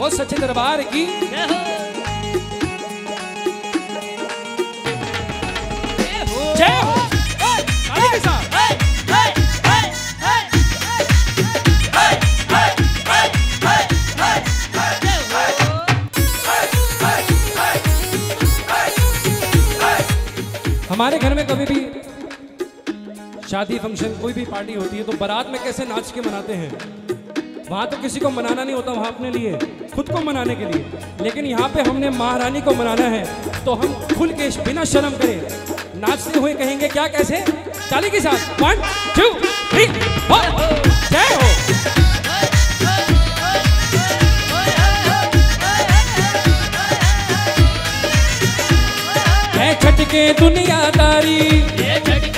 और सच्चे दरबार की। हमारे घर में कभी भी शादी फ़ंक्शन, कोई भी पार्टी होती है तो बारात में कैसे नाच के मनाते हैं? वहाँ तो किसी को मनाना नहीं होता, वहाँ अपने लिए। खुद को मनाने के लिए। लेकिन यहाँ पे हमने महारानी को मनाना है तो हम खुल के बिना शर्म करें नाचते हुए कहेंगे, क्या, कैसे? ताली के साथ। वन टू थ्री जय हो। छटके दुनियादारी। छटके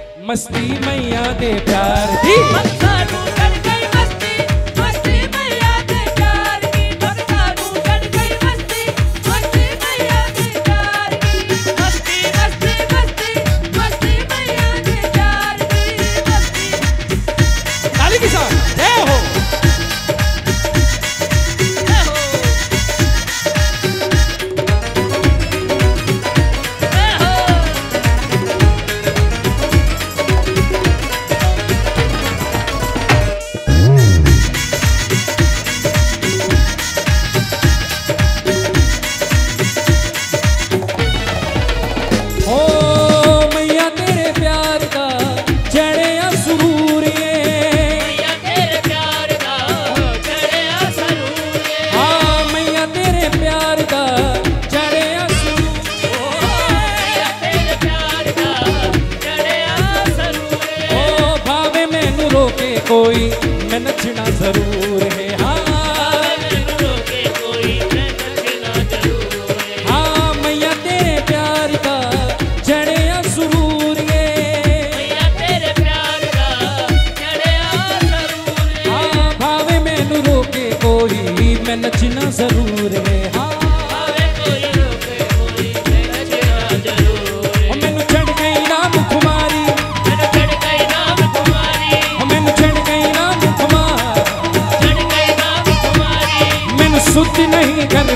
मस्ती मैया दे प्यार। जी कोई मैं नचना ज़रूर है। हाँ। हाँ मैया तेरे प्यार का चढ़े सुरूर ये हाँ भावे मैनू रोके कोई मैं नचना ज़रूर है।